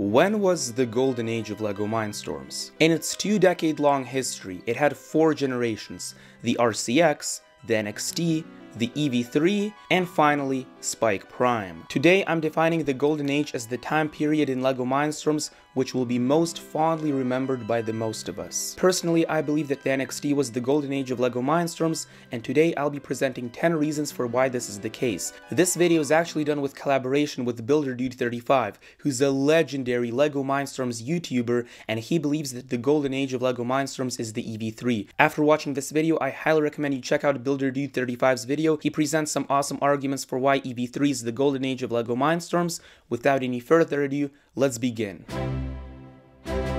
When was the golden age of LEGO Mindstorms? In its two-decade-long history, it had four generations, the RCX, the NXT, the EV3, and finally, Spike Prime. Today I'm defining the Golden Age as the time period in LEGO Mindstorms which will be most fondly remembered by the most of us. Personally, I believe that the NXT was the golden age of LEGO Mindstorms, and today I'll be presenting 10 reasons for why this is the case. This video is actually done with collaboration with BuilderDude35, who's a legendary LEGO Mindstorms YouTuber, and he believes that the golden age of LEGO Mindstorms is the EV3. After watching this video, I highly recommend you check out BuilderDude35's video. He presents some awesome arguments for why EV3 is the golden age of LEGO Mindstorms. Without any further ado, let's begin.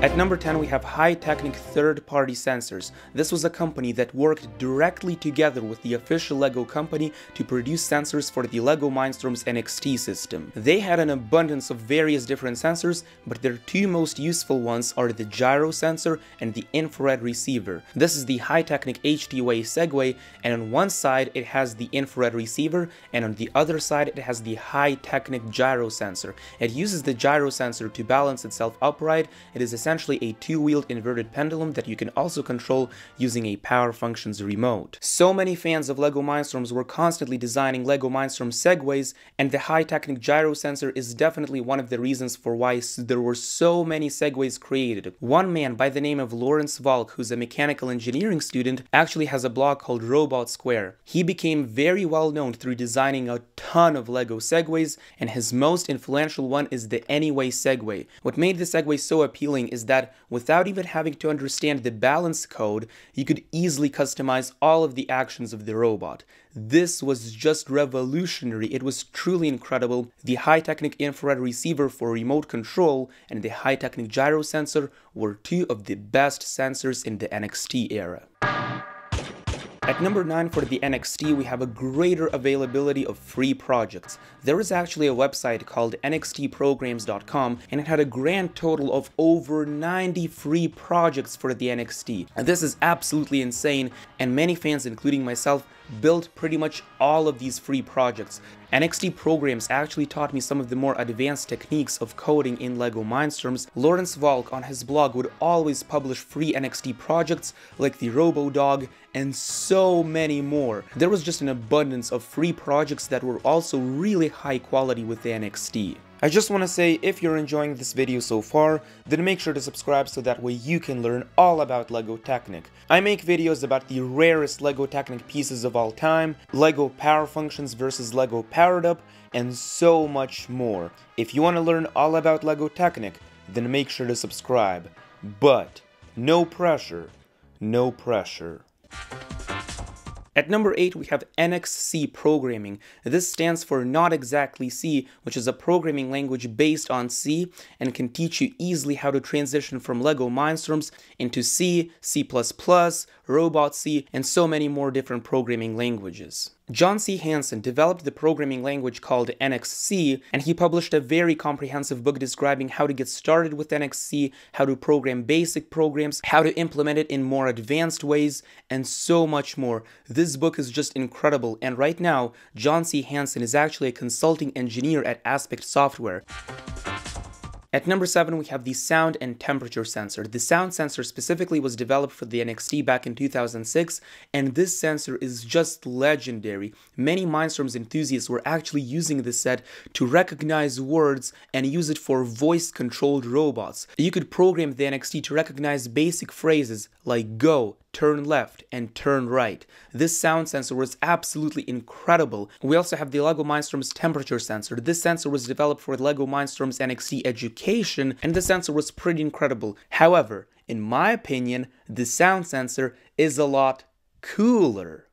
At number 10 we have HiTechnic third-party sensors. This was a company that worked directly together with the official LEGO company to produce sensors for the LEGO Mindstorms NXT system. They had an abundance of various different sensors, but their two most useful ones are the gyro sensor and the infrared receiver. This is the HiTechnic HTWay Segway, and on one side it has the infrared receiver, and on the other side it has the HiTechnic gyro sensor. It uses the gyro sensor to balance itself upright. It is essentially essentially a two-wheeled inverted pendulum that you can also control using a Power Functions remote. So many fans of LEGO Mindstorms were constantly designing LEGO Mindstorm segways, and the HiTechnic gyro sensor is definitely one of the reasons for why there were so many segways created. One man by the name of Laurens Valk, who's a mechanical engineering student, actually has a blog called Robot Square. He became very well known through designing a ton of LEGO segways, and his most influential one is the Anyway Segway. What made the Segway so appealing is is that without even having to understand the balance code, you could easily customize all of the actions of the robot. This was just revolutionary, it was truly incredible. The HiTechnic infrared receiver for remote control and the HiTechnic gyro sensor were two of the best sensors in the NXT era. At number 9 for the NXT, we have a greater availability of free projects. There is actually a website called nxtprograms.com and it had a grand total of over 90 free projects for the NXT. And this is absolutely insane and many fans, including myself, built pretty much all of these free projects. NXT programs actually taught me some of the more advanced techniques of coding in LEGO Mindstorms. Laurens Valk on his blog would always publish free NXT projects like the Robo Dog and so many more. There was just an abundance of free projects that were also really high quality with the NXT. I just want to say if you're enjoying this video so far, then make sure to subscribe so that way you can learn all about LEGO Technic. I make videos about the rarest LEGO Technic pieces of all time, LEGO Power Functions versus LEGO Powered Up, and so much more. If you want to learn all about LEGO Technic, then make sure to subscribe. But, no pressure, no pressure. At number 8 we have NXC programming. This stands for Not Exactly C, which is a programming language based on C and can teach you easily how to transition from LEGO Mindstorms into C, C++, Robot C, and so many more different programming languages. John C. Hansen developed the programming language called NXC, and he published a very comprehensive book describing how to get started with NXC, how to program basic programs, how to implement it in more advanced ways, and so much more. This book is just incredible, and right now, John C. Hansen is actually a consulting engineer at Aspect Software. At number 7 we have the sound and temperature sensor. The sound sensor specifically was developed for the NXT back in 2006 and this sensor is just legendary. Many Mindstorms enthusiasts were actually using this set to recognize words and use it for voice controlled robots. You could program the NXT to recognize basic phrases like go, turn left, and turn right. This sound sensor was absolutely incredible. We also have the LEGO Mindstorms temperature sensor. This sensor was developed for LEGO Mindstorms NXT Education, and the sensor was pretty incredible. However, in my opinion, the sound sensor is a lot cooler.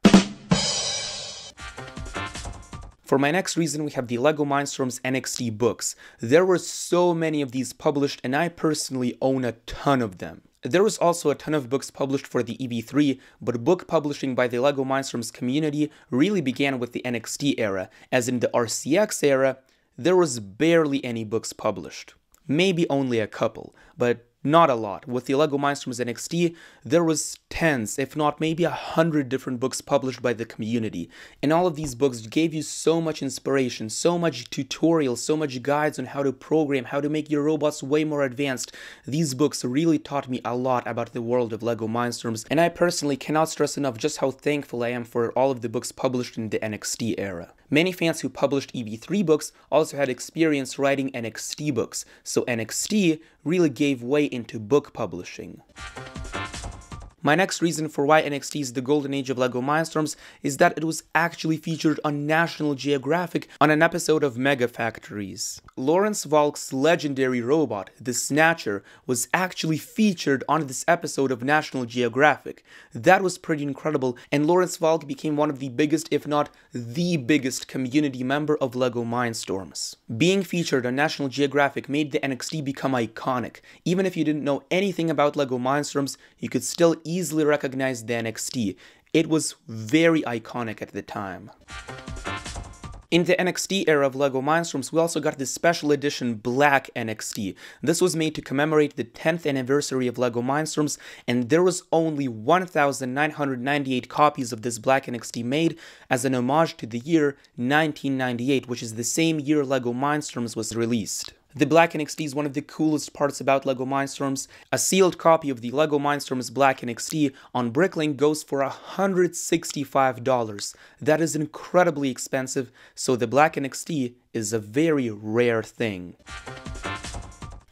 For my next reason, we have the LEGO Mindstorms NXT books. There were so many of these published, and I personally own a ton of them. There was also a ton of books published for the EV3, but book publishing by the LEGO Mindstorms community really began with the NXT era, as in the RCX era, there was barely any books published. Maybe only a couple, but not a lot. With the LEGO Mindstorms NXT, there was tens, if not maybe a hundred different books published by the community. And all of these books gave you so much inspiration, so much tutorials, so much guides on how to program, how to make your robots way more advanced. These books really taught me a lot about the world of LEGO Mindstorms, and I personally cannot stress enough just how thankful I am for all of the books published in the NXT era. Many fans who published EV3 books also had experience writing NXT books, so NXT really gave way into book publishing. My next reason for why NXT is the golden age of LEGO Mindstorms is that it was actually featured on National Geographic on an episode of Mega Factories. Laurens Valk's legendary robot, the Snatcher, was actually featured on this episode of National Geographic. That was pretty incredible, and Laurens Valk became one of the biggest, if not the biggest, community member of LEGO Mindstorms. Being featured on National Geographic made the NXT become iconic. Even if you didn't know anything about LEGO Mindstorms, you could still easily recognize the NXT. It was very iconic at the time. In the NXT era of LEGO Mindstorms, we also got the special edition Black NXT. This was made to commemorate the 10th anniversary of LEGO Mindstorms, and there was only 1,998 copies of this Black NXT made as an homage to the year 1998, which is the same year LEGO Mindstorms was released. The Black NXT is one of the coolest parts about LEGO Mindstorms. A sealed copy of the LEGO Mindstorms Black NXT on Bricklink goes for $165. That is incredibly expensive, so the Black NXT is a very rare thing.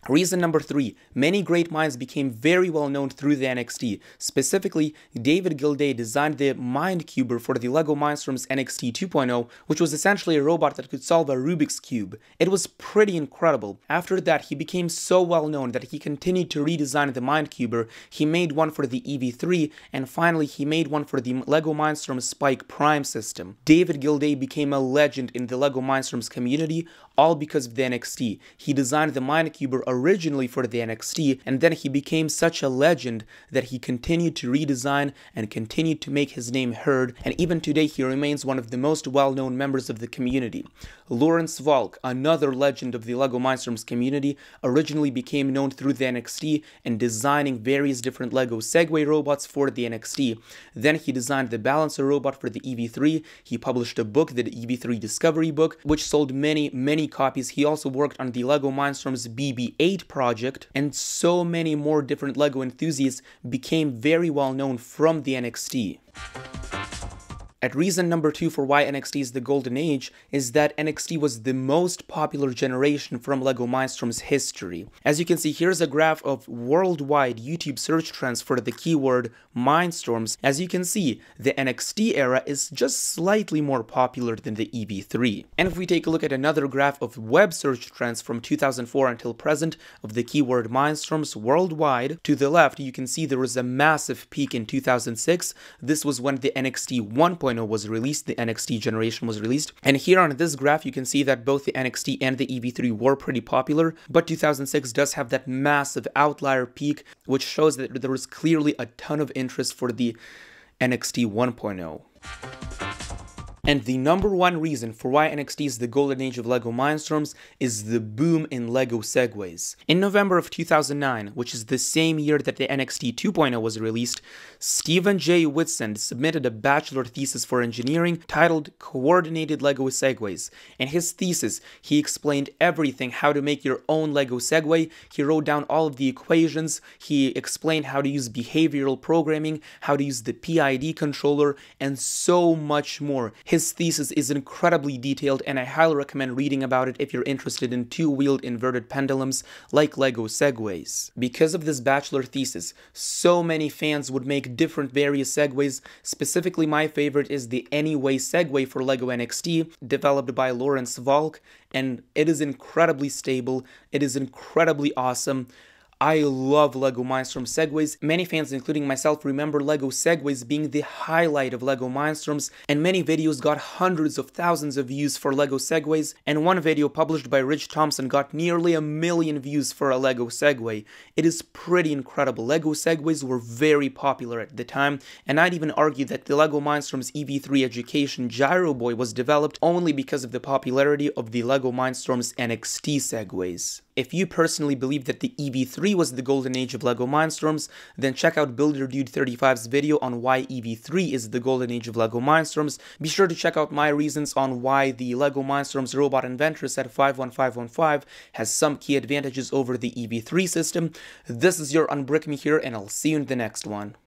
Reason number three, many great minds became very well known through the NXT. Specifically, David Gilday designed the MindCuber for the LEGO Mindstorms NXT 2.0, which was essentially a robot that could solve a Rubik's Cube. It was pretty incredible. After that, he became so well known that he continued to redesign the MindCuber. He made one for the EV3, and finally he made one for the LEGO Mindstorms Spike Prime system. David Gilday became a legend in the LEGO Mindstorms community, all because of the NXT. He designed the MindCuber originally for the NXT, and then he became such a legend that he continued to redesign and continued to make his name heard, and even today he remains one of the most well-known members of the community. Laurens Valk, another legend of the LEGO Mindstorms community, originally became known through the NXT and designing various different LEGO Segway robots for the NXT. Then he designed the Balancer robot for the EV3, he published a book, the EV3 Discovery book, which sold many, many copies. He also worked on the LEGO Mindstorms BB-8 project, and so many more different LEGO enthusiasts became very well known from the NXT. At reason number two for why NXT is the golden age is that NXT was the most popular generation from LEGO Mindstorm's history. As you can see, here's a graph of worldwide YouTube search trends for the keyword Mindstorms. As you can see, the NXT era is just slightly more popular than the EV3. And if we take a look at another graph of web search trends from 2004 until present of the keyword Mindstorms worldwide, to the left you can see there was a massive peak in 2006. This was when the NXT 1.0 was released, the NXT generation was released. And here on this graph, you can see that both the NXT and the EV3 were pretty popular, but 2006 does have that massive outlier peak, which shows that there was clearly a ton of interest for the NXT 1.0. And the number one reason for why NXT is the golden age of LEGO Mindstorms is the boom in LEGO Segways. In November of 2009, which is the same year that the NXT 2.0 was released, Steven J. Witzand submitted a bachelor thesis for engineering titled Coordinated LEGO Segways. In his thesis, he explained everything how to make your own LEGO Segway, he wrote down all of the equations, he explained how to use behavioral programming, how to use the PID controller, and so much more. His his thesis is incredibly detailed and I highly recommend reading about it if you're interested in two-wheeled inverted pendulums like LEGO Segways. Because of this bachelor thesis, so many fans would make different various Segways, specifically my favorite is the Anyway Segway for LEGO NXT, developed by Laurens Valk, and it is incredibly stable, it is incredibly awesome, I love LEGO Mindstorm Segways. Many fans, including myself, remember LEGO Segways being the highlight of LEGO Mindstorms, and many videos got hundreds of thousands of views for LEGO Segways, and one video published by Rich Thompson got nearly a million views for a LEGO Segway. It is pretty incredible. LEGO Segways were very popular at the time, and I'd even argue that the LEGO Mindstorms EV3 Education Gyro Boy was developed only because of the popularity of the LEGO Mindstorms NXT Segways. If you personally believe that the EV3 was the golden age of LEGO Mindstorms, then check out Builderdude35's video on why EV3 is the golden age of LEGO Mindstorms. Be sure to check out my reasons on why the LEGO Mindstorms Robot Inventor set 51515 has some key advantages over the EV3 system. This is your Unbrickme here, and I'll see you in the next one.